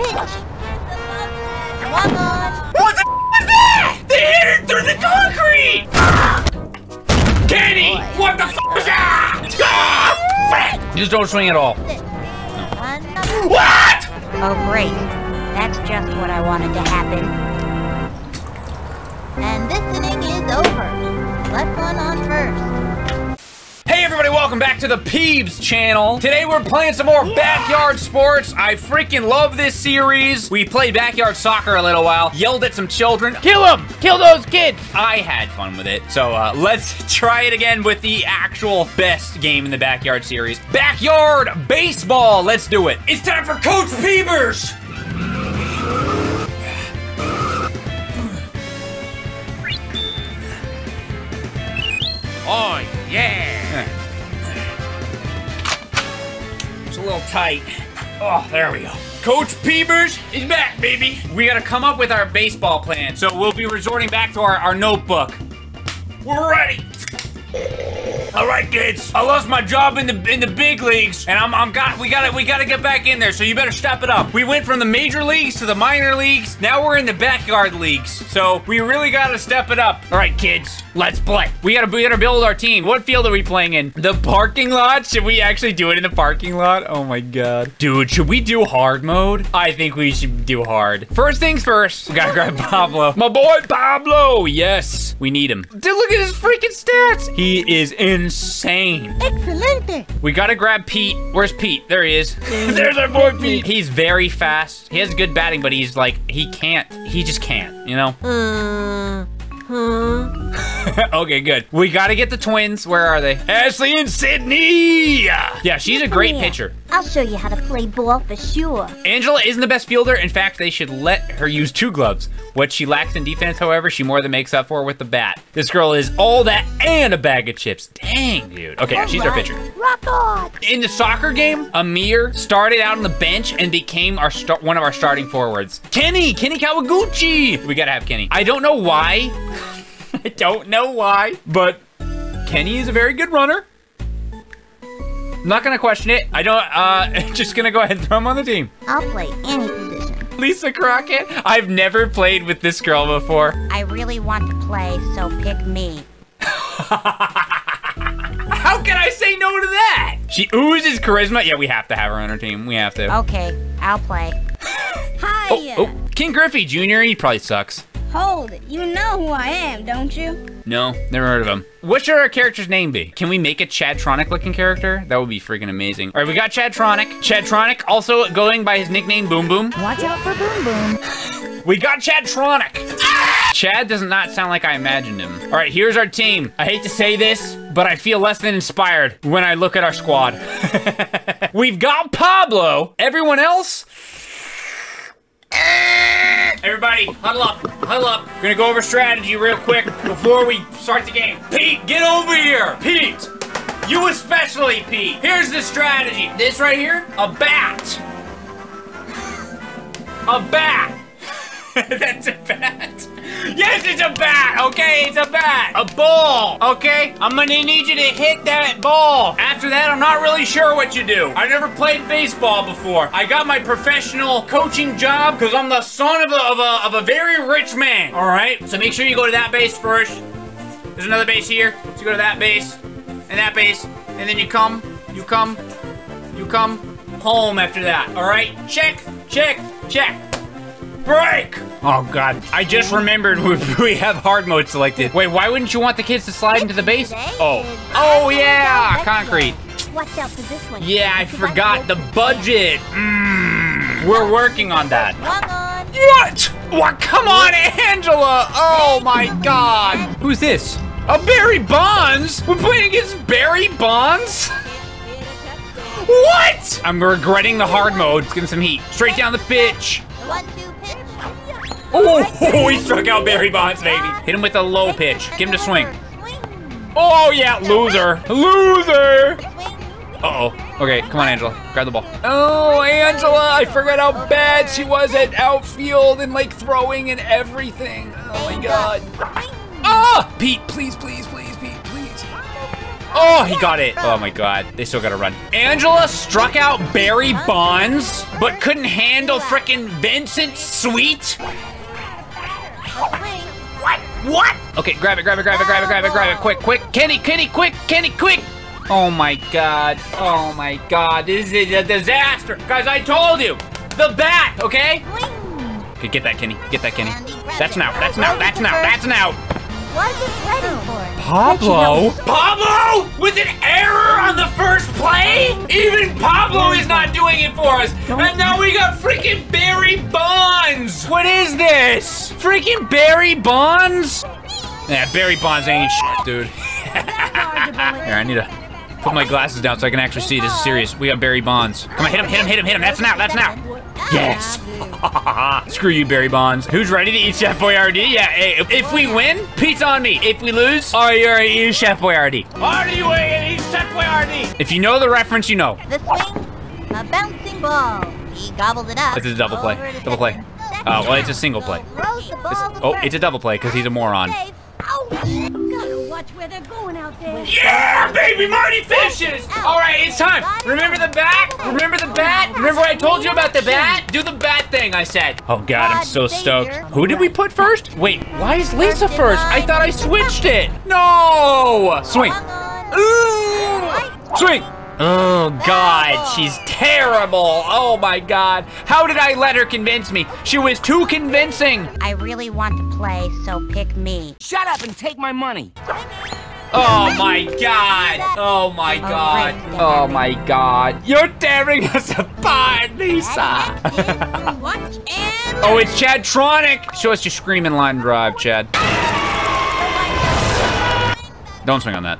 pitch. On. What the is that? They hit it through the concrete! Kenny! What the f is that? Ah, frick! Just don't swing at all. What? Oh, great. That's just what I wanted to happen. And this inning is over. Left one on first. Hey everybody, welcome back to the Peebs channel. Today we're playing some more backyard sports. I freaking love this series. We played backyard soccer a little while, yelled at some children. Kill them! Kill those kids! I had fun with it. So uh, let's try it again with the actual best game in the backyard series. Backyard baseball. Let's do it. It's time for Coach Peebers. Oh, yeah! A little tight. Oh, there we go. Coach Peebers is back, baby. We gotta come up with our baseball plan, so we'll be resorting back to our, our notebook. We're ready. All right, kids. I lost my job in the in the big leagues, and I'm I'm got we gotta we gotta get back in there. So you better step it up. We went from the major leagues to the minor leagues. Now we're in the backyard leagues. So we really gotta step it up. All right, kids. Let's play. We gotta we gotta build our team. What field are we playing in? The parking lot? Should we actually do it in the parking lot? Oh my god, dude. Should we do hard mode? I think we should do hard. First things first. We gotta grab Pablo. My boy Pablo. Yes, we need him. Dude, look at his freaking stats. He is insane. Excelente. We gotta grab Pete. Where's Pete? There he is. There's our boy Pete. He's very fast. He has good batting, but he's like, he can't. He just can't, you know? Uh, huh? okay, good. We gotta get the twins. Where are they? Ashley and Sydney! Yeah, she's a great pitcher. I'll show you how to play ball for sure. Angela isn't the best fielder. In fact, they should let her use two gloves. What she lacks in defense, however, she more than makes up for with the bat. This girl is all that and a bag of chips. Dang, dude. Okay, yeah, she's our pitcher. Rock on. In the soccer game, Amir started out on the bench and became our one of our starting forwards. Kenny, Kenny Kawaguchi. We gotta have Kenny. I don't know why. I don't know why, but Kenny is a very good runner. I'm not gonna question it. I don't. Uh, just gonna go ahead and throw him on the team. I'll play any position. Lisa Crockett. I've never played with this girl before. I really want to play, so pick me. How can I say no to that? She oozes charisma. Yeah, we have to have her on our team. We have to. Okay, I'll play. Hi. Oh, oh, Ken Griffey Jr. He probably sucks. Hold it. You know who I am, don't you? No, never heard of him. What should our character's name be? Can we make a Chadtronic looking character? That would be freaking amazing. All right, we got Chadtronic. Chadtronic also going by his nickname Boom Boom. Watch out for Boom Boom. We got Chadtronic. Chad does not sound like I imagined him. All right, here's our team. I hate to say this, but I feel less than inspired when I look at our squad. We've got Pablo. Everyone else? Everybody, huddle up, huddle up. We're gonna go over strategy real quick before we start the game. Pete, get over here. Pete, you especially, Pete. Here's the strategy. This right here, a bat. A bat. That's a bat. Yes, it's a bat. Okay, it's a bat. A ball. Okay, I'm gonna need you to hit that ball. After that, I'm not really sure what you do. I never played baseball before. I got my professional coaching job because I'm the son of a, of a of a very rich man. All right, so make sure you go to that base first. There's another base here. So you go to that base and that base, and then you come, you come, you come home after that. All right, check, check, check. Break! Oh god, I just remembered we, we have hard mode selected. Wait, why wouldn't you want the kids to slide into the base? Oh. Oh yeah, concrete. Watch out for this one. Yeah, I forgot the budget. Mmm, we're working on that. What? What? Come on, Angela! Oh my god! Who's this? A Barry Bonds? We're playing against Barry Bonds? What? I'm regretting the hard mode. Let's give him some heat. Straight down the pitch. One, two, pitch. Oh, he struck out Barry Bonds, baby. Hit him with a low pitch. Get him to swing. Oh, yeah, loser. Loser. Uh-oh. Okay, come on, Angela. Grab the ball. Oh, Angela, I forgot how bad she was at outfield and, like, throwing and everything. Oh, my God. Ah! Pete, please, please, please, Pete, please. Oh, he got it. Oh my god. They still gotta run. Angela struck out Barry Bonds, but couldn't handle frickin' Vincent Sweet. What? Okay, grab it, grab it, grab it, grab it, grab it, grab it, quick, quick. Kenny, Kenny, quick, Kenny, quick. Oh my god. Oh my god. This is a disaster. Guys, I told you. The bat, okay? Okay, get that, Kenny. Get that, Kenny. Grabs That's out. That's out. That's out. That's an out. Wasn't ready oh. for it. Pablo? Pablo? With an error on the first play? Even Pablo is not doing it for us. And now we got freaking Barry Bonds. What is this? Freaking Barry Bonds? Yeah, Barry Bonds ain't shit, dude. Here, I need to put my glasses down so I can actually see. This is serious. We got Barry Bonds. Come on, hit him, hit him, hit him, hit him. That's now. That's an out. Yes. Screw you, Barry Bonds. Who's ready to eat Chef Boyardee? Yeah, hey, if, if we win, pizza on me. If we lose, are you ready to eat Chef Boyardee? Are you ready to eat Chef Boyardee? If you know the reference, you know. The swing. A bouncing ball. He gobbles it up. This is a double play. Double play. second. Oh, uh, well, it's a single play. Throws the ball It's- oh, it's a double play because he's a moron. Safe. Gotta watch where they're going out there. Yeah, baby, Marty fishes! All right, it's time. Remember the bat? Remember the bat? Remember what I told you about the bat? Do the bat thing, I said. Oh, God, I'm so stoked. Who did we put first? Wait, why is Lisa first? I thought I switched it. No! Swing. Ooh! Swing! Oh, God, oh. she's terrible. Oh, my God. How did I let her convince me? She was too convincing. I really want to play, so pick me. Shut up and take my money. Oh my god! Oh my god! Oh my god! You're tearing us apart, Lisa! Oh, it's Chadtronic! Show us your screaming line drive, Chad. Oh, Don't swing on that.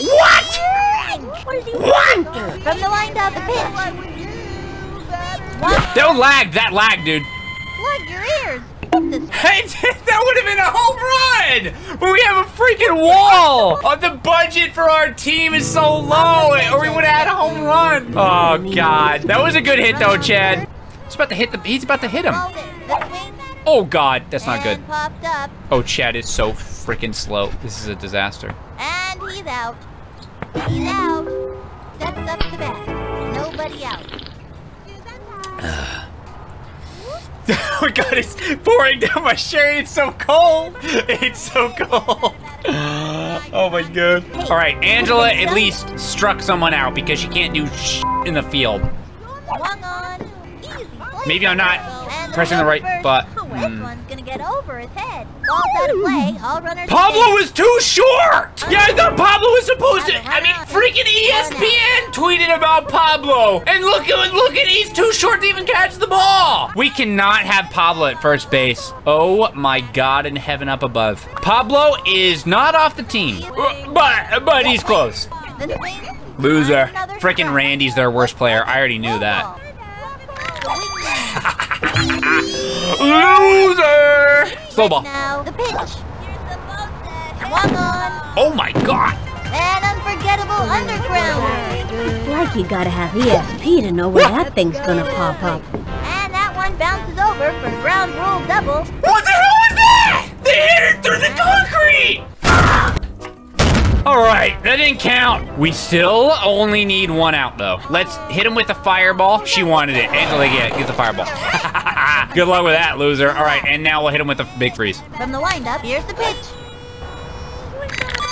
What? What is he What? From the line down the pitch. That lag That lagged, dude. Plug your ears. Hey, that would have been a home run! But we have a freaking wall! Oh, the budget for our team is so low, or we would have had a home run. Oh, God. That was a good hit, though, Chad. He's about to hit the. He's about to hit him. Hold it. The swing. Oh, God. That's not good. And popped up. Oh, Chad is so freaking slow. This is a disaster. And he's out. He's out. Steps up to bat. Nobody out. oh my god, it's pouring down my shirt. It's so cold. It's so cold. Oh my god. All right, Angela at least struck someone out because she can't do sh in the field. Swung on. Easy play. Maybe I'm not pressing the right button. This hmm. one's gonna get over his head. Ball's out of play. All runners. Pablo is too short! Uh-huh. Yeah, I thought Pablo was supposed to. I mean, uh-huh. freaking E ESPN tweeted about Pablo! And look at look at he's too short to even catch the ball! We cannot have Pablo at first base. Oh my god in heaven up above. Pablo is not off the team. But but he's close. Loser. Freaking. Randy's their worst player. I already knew that. Loser! Slow ball. Now the pitch. Swung on. Oh my god! An unforgettable underground. Like you gotta have ESP to know where that thing's gonna pop up. And that one bounces over for ground rule double. What the hell was that? They hit it through the concrete! All right, that didn't count. We still only need one out, though. Let's hit him with a fireball. She wanted it. Angela, get, get the fireball. Good luck with that, loser. All right, and now we'll hit him with a big freeze. From the windup, here's the pitch.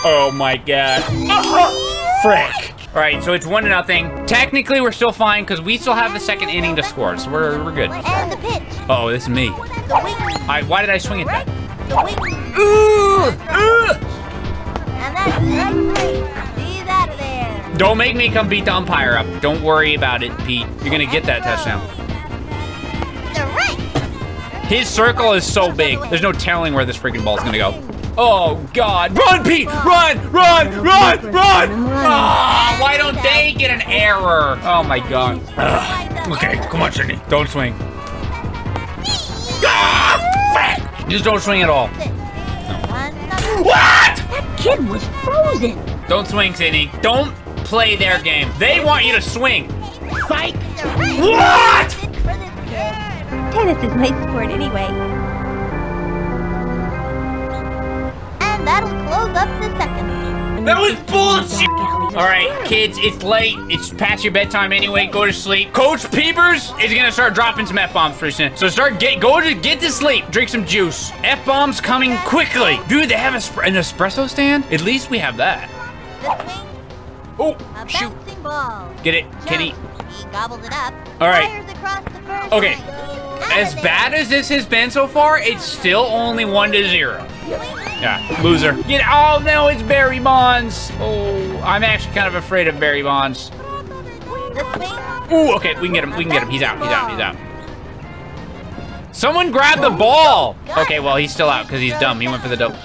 Oh my god. Oh, Frick. All right, so it's one to nothing. Technically, we're still fine because we still have the second inning to score, so we're, we're good. And the pitch. Uh oh, this is me. All right, why did I swing at that? Ooh, ooh. And that's right play. He's out of there. Don't make me come beat the umpire up. Don't worry about it, Pete. You're gonna get that touchdown. His circle is so big. There's no telling where this freaking ball's gonna go. Oh God! Run, Pete! Run! Run! Run! Run! Ah, why don't they get an error? Oh my God. Ugh. Okay, come on, Sydney. Don't swing. Ah! Just don't swing at all. What? That kid was frozen. Don't swing, Sydney. Don't play their game. They want you to swing. Psych! What? For this. Tennis is my sport anyway. And that'll close up the second. That was bullshit! Alright, kids, it's late. It's past your bedtime anyway. Go to sleep. Coach Peebers is gonna start dropping some F-bombs pretty soon. So start get go to get to sleep. Drink some juice. F-bombs coming quickly. Dude, they have a, an espresso stand? At least we have that. Oh, shoot. Get it, Jump. Kenny. He gobbled it up. All right. Fires across the first Okay. As bad as this has been so far, it's still only one to zero. Yeah, loser. Get oh no, it's Barry Bonds. Oh, I'm actually kind of afraid of Barry Bonds. Ooh, okay, we can get him. We can get him. He's out. He's out. He's out. Someone grab the ball. Okay, well he's still out because he's dumb. He went for the dope.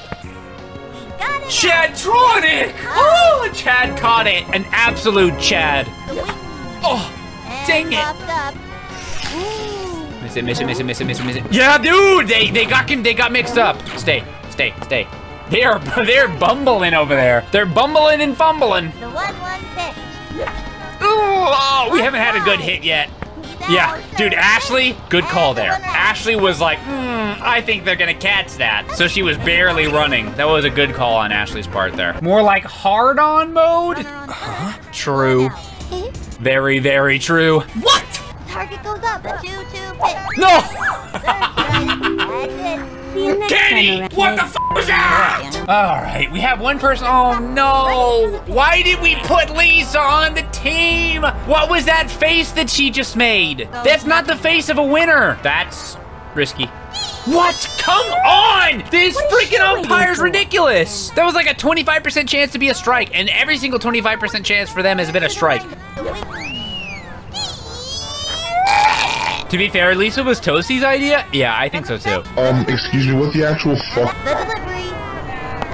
Chadtronic! Oh, Chad caught it. An absolute Chad. Oh, dang it. Popped up. Ooh. Miss it, miss it, miss it, miss it, miss it, miss it. Yeah, dude, they they got him. They got mixed up. Stay, stay, stay. They are they're bumbling over there. They're bumbling and fumbling. The one-one pitch. Ooh, oh, we haven't had a good hit yet. Yeah, dude, Ashley, good call there. Ashley was like, hmm, I think they're gonna catch that. So she was barely running. That was a good call on Ashley's part there. More like hard on mode? Runner. True. Very, very true. What? Target goes up. The two-two pitch. No! Third strike. That's it. See you next time Kenny, what the f was that? All right, we have one person. Oh no! Why did we put Lisa on the team? What was that face that she just made? That's not the face of a winner. That's risky. What? Come on! This What is she freaking waiting umpire's ridiculous. That was like a 25% chance to be a strike, and every single 25% chance for them has been a strike. To be fair, Lisa was Toasty's idea. Yeah, I think so too. Um, excuse me, what the actual fuck? The delivery.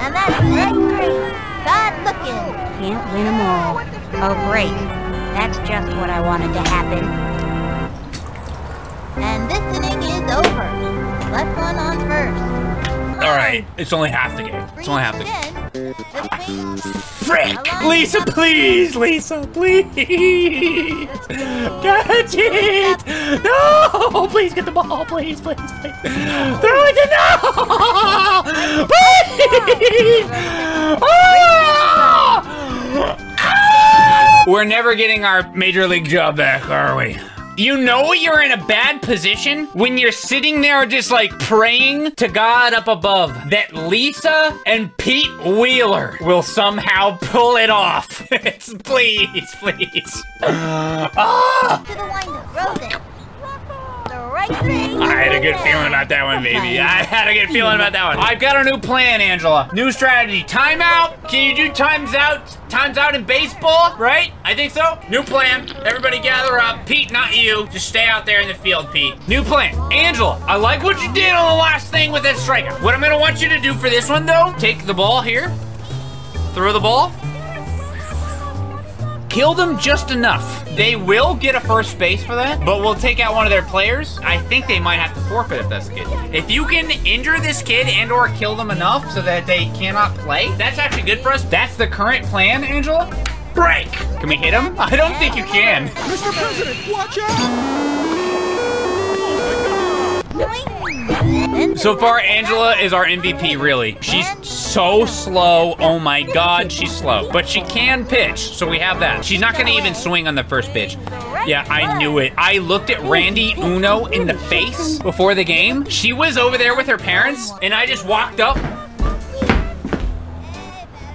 And that's strike three. Bad looking. Can't win them all. Oh, great. That's just what I wanted to happen. And this inning is over. Left one on first. All right, it's only half the game. It's only half the game. Frick! Lisa, please! Lisa, please! Catch it! No! Please get the ball, please, please, please. Throw it to no! Please! Ah! We're never getting our major league job back, are we? You know you're in a bad position when you're sitting there just like praying to God up above that Lisa and Pete Wheeler will somehow pull it off. Please, please. Ah! The right three. I had a good feeling about that one, baby. I had a good feeling about that one. I've got a new plan, Angela. New strategy. Timeout. Can you do times out? Times out in baseball, right? I think so. New plan. Everybody gather up. Pete, not you. Just stay out there in the field, Pete. New plan. Angela, I like what you did on the last thing with that strikeout. What I'm gonna want you to do for this one, though, take the ball here. Throw the ball. Kill them just enough. They will get a first base for that, but we'll take out one of their players. I think they might have to forfeit if that's the case. If you can injure this kid and or kill them enough so that they cannot play, that's actually good for us. That's the current plan, Angela. Break! Can we hit him? I don't think you can. Mr. President, watch out! Swing. So far, Angela is our MVP, really. She's so slow. Oh my god, she's slow. But she can pitch, so we have that. She's not gonna even swing on the first pitch. Yeah, I knew it. I looked at Randy Uno in the face before the game. She was over there with her parents, and I just walked up,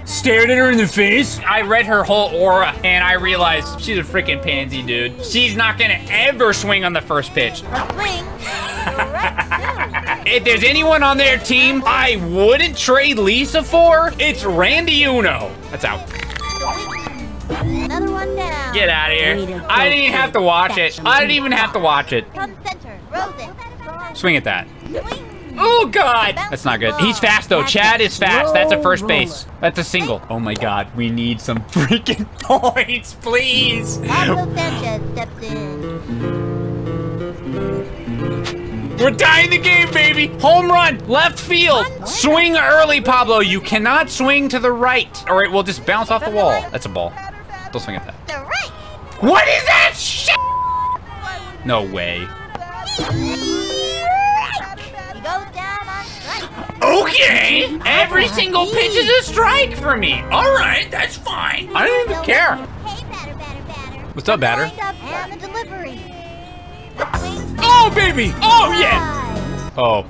stared at her in the face. I read her whole aura, and I realized she's a freaking pansy, dude. She's not gonna ever swing on the first pitch. A swing. The right If there's anyone on their team I wouldn't trade Lisa for, it's Randy Uno. That's out. Another one down. Get out of here. I didn't even have to watch it. I didn't even have to watch it. Come center. Rosen. Swing at that. Oh, God. That's not good. He's fast, though. Chad is fast. That's a first base. That's a single. Oh, my God. We need some freaking points, please. We're tying the game, baby. Home run, left field. Swing early, Pablo. You cannot swing to the right, or it will just bounce off the wall. That's a ball. Don't swing at that. The right. What is that shit? No way. He goes down on strike. Okay. Every single pitch is a strike for me. All right, that's fine. I don't even care. Hey, batter, batter, batter. What's up, batter? Oh, baby. Oh, yeah. Oh.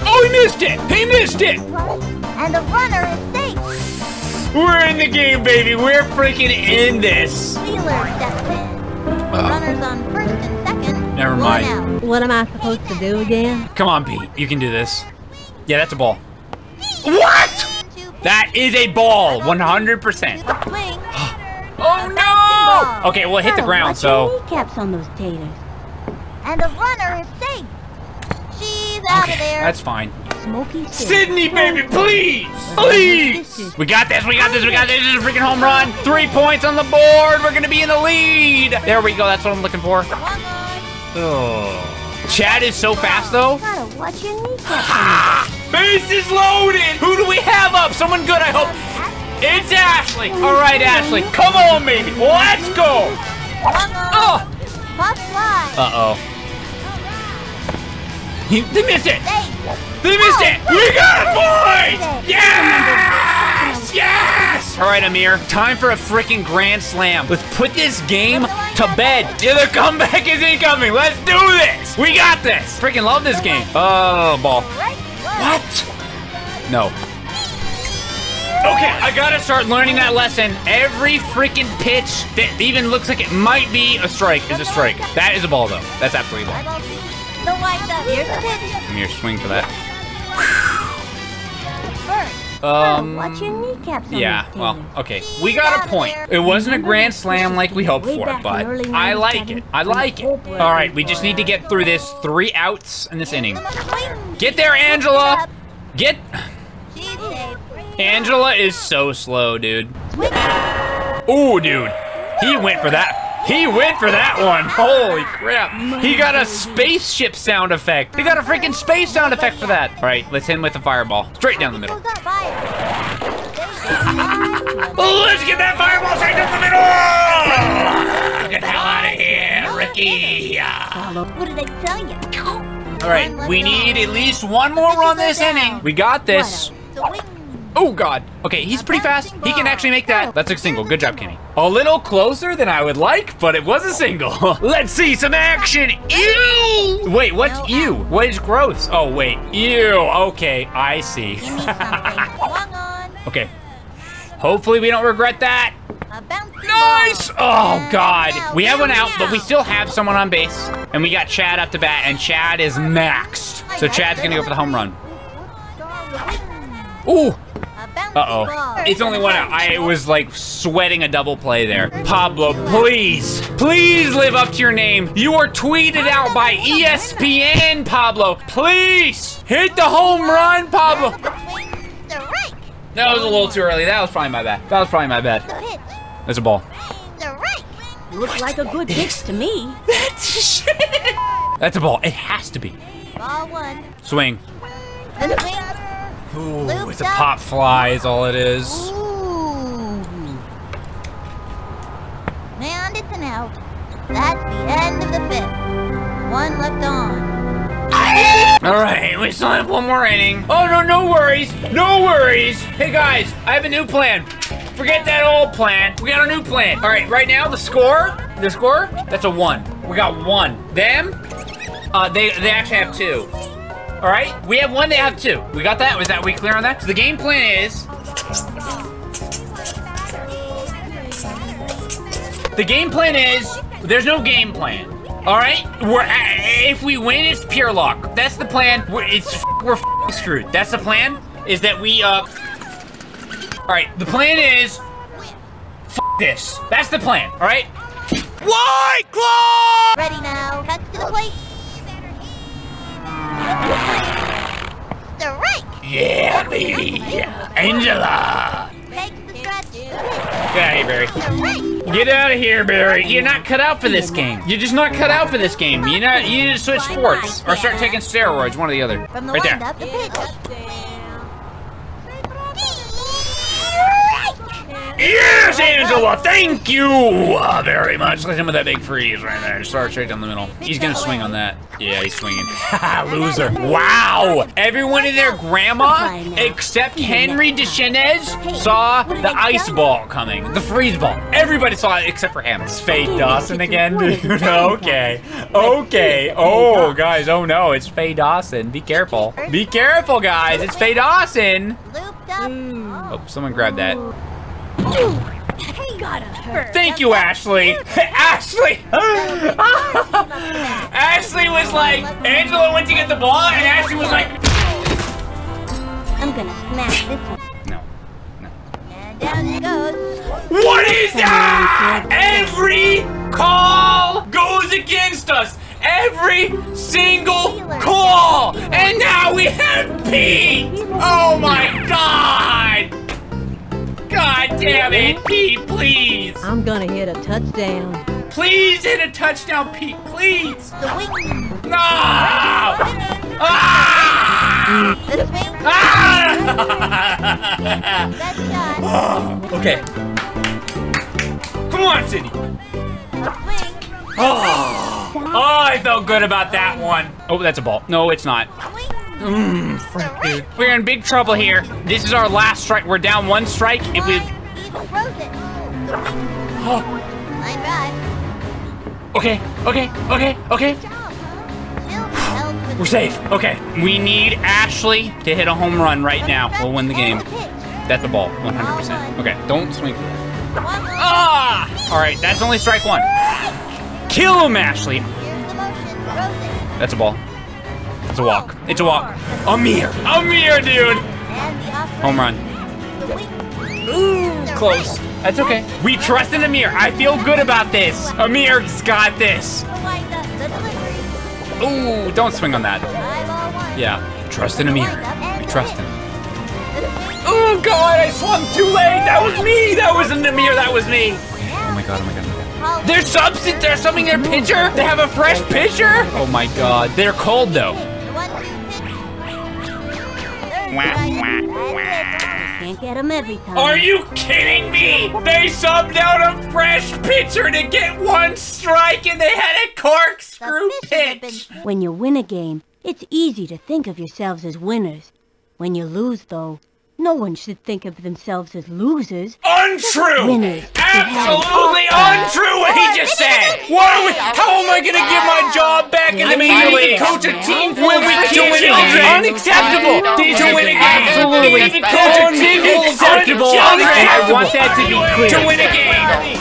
Oh, he missed it. He missed it. And the runner is safe. We're in the game, baby. We're freaking in this. Wheeler steps in. Runners on first and second. Never mind. What am I supposed to do again? Come on, Pete. You can do this. Yeah, that's a ball. What? That is a ball. 100%. Oh, no. Oh! Okay, well, it hit the Oh, ground, so. kneecaps on those taters. And the runner is safe. She's out of there. that's fine. Smoky Sydney, baby, please! Please! We got this, we got this, we got this. This is a freaking home run. Three points on the board. We're gonna be in the lead. There we go. That's what I'm looking for. Oh. Chad is so fast, though. Gotta watch your kneecaps Base is loaded. Who do we have up? Someone good, I hope. It's Ashley. All right, Ashley. Come on, baby. Let's go. On. Oh. Uh-oh. He, they missed it. They missed it! We got a point! Yes! Yes! All right, Amir. Time for a freaking grand slam. Let's put this game to bed. Yeah, the comeback is incoming. Let's do this. We got this. Freaking love this game. Oh, ball. What? No. Okay, I gotta start learning that lesson. Every freaking pitch that even looks like it might be a strike is a strike. That is a ball, though. That's absolutely a ball. Eyeball two. The wind up. Here's the swing for that. Um. Watch your kneecaps on Yeah, well, okay. We got a point. It wasn't a grand slam like we hoped for, but I like it. I like it. All right, we just need to get through this three outs in this inning. Get there, Angela. Get. Angela is so slow, dude. Ooh, dude. He went for that. He went for that one. Holy crap. He got a spaceship sound effect. He got a freaking space sound effect for that. All right, let's hit him with a fireball. Straight down the middle. Goes up. Fire. Let's get that fireball straight down the middle! Get the hell out of here, Ricky! What did I tell you? All right, we need at least one more run this inning. We got this. Oh, God. Okay, he's pretty fast. He can actually make that. That's a single. Good job, Kenny. A little closer than I would like, but it was a single. Let's see some action. Ew! Wait, what's ew? What is gross? Oh, wait. Ew. Okay, I see. Give me something. Swung on. okay. Hopefully we don't regret that. Nice! Oh, God. We have one out, but we still have someone on base. And we got Chad up to bat, and Chad is maxed. So Chad's gonna go for the home run. Ooh! A bouncy Uh-oh. It's only one out. I was like sweating a double play there. Pablo, please, please live up to your name. You were tweeted out by ESPN, Pablo. Please hit the home run, Pablo. That was a little too early. That was probably my bad. That was probably my bad. The. That's a ball. Looks like a good pitch to me. That's a ball. It has to be. Ball one. Swing. Ooh, it's a pop fly is all it is. Ooh. And it's an out. That's the end of the fifth. One left on. All right, we still have one more inning. Oh, no, no worries. No worries. Hey, guys, I have a new plan. Forget that old plan. We got a new plan. All right, right now, the score, the score, that's a one. We got one. Them, uh, they, they actually have two. All right, we have one, they have two. We got that? Was that, we clear on that? So the game plan is, the game plan is, there's no game plan. All right, we're if we win, it's pure luck. That's the plan. We're, it's we're screwed. That's the plan. Is that we uh. All right, the plan is. F this. That's the plan. All right. White claw. Ready now. Cut to the plate. Strike. Yeah, baby. Angela. The. The. Get out of here, Barry. Get out of here, Barry. You're not cut out for this game. You're just not cut out for this game. You know, you need to switch sports or start taking steroids. One or the other. Right there. windup, the pitch. Yes, Angela, thank you uh, very much. Look at him with that big freeze right there. Start straight down the middle. He's gonna swing on that. Yeah, he's swinging. Loser. Wow. Everyone and their grandma, except Henry DeChenez, saw the ice ball coming. The freeze ball. Everybody saw it except for him. It's Faye Dawson again, dude. okay. Okay. Oh, guys. Oh, no. It's Faye Dawson. Be careful. Be careful, guys. It's Faye Dawson. Oh, someone grabbed that. Thank you, Ashley. Ashley. Ashley was like, Angela went to get the ball, and Ashley was like, I'm gonna smash this one. no. And down goes. What is that? Every call goes against us. Every single call. And now we have Pete. Oh my God. God damn it, Pete, please. I'm gonna hit a touchdown. Please hit a touchdown, Pete, please. The wing. No! Ah! The swing. Ah! Okay. Come on, Sydney. The. Oh. oh, I felt good about that one. Oh, that's a ball. No, it's not. Mm, frick. We're in big trouble here. This is our last strike. We're down one strike. If we... One. He throws it. Line drive. Okay, okay, okay, okay. Good job, huh? Still held with We're safe. Okay. We need Ashley to hit a home run right now. We'll win the game. That's the ball, 100%. Okay, don't swing. Ah! All right, that's only strike one. Kill him, Ashley. Here's the motion. Throws it. That's a ball. It's a walk. It's a walk. Amir. Amir, dude. And the off Home run. Ooh, close. That's okay. We trust in Amir. I feel good about this. Amir's got this. The wind up. The delivery. Ooh, don't swing on that. High ball one. Yeah, trust in Amir. Wind up and We trust him. Oh God, I swung too late. That was me. That wasn't Amir. That was me. Oh my God. Oh my God. Call They're substitute. They're subbing their pitcher. They have a fresh pitcher. Oh my God. They're cold though. Can't get 'em every time. Are you kidding me? They subbed out a fresh pitcher to get one strike and they had a corkscrew The pitchers have pitch. When you win a game, it's easy to think of yourselves as winners. When you lose, though, no one should think of themselves as losers. Untrue! Winners. Absolutely untrue what he just said! What are we, how am I gonna get my job back in the major league? coach a team when we teach children? Unacceptable! To win a game! Absolutely! Coach a team unacceptable! I want that to be clear. To win a game!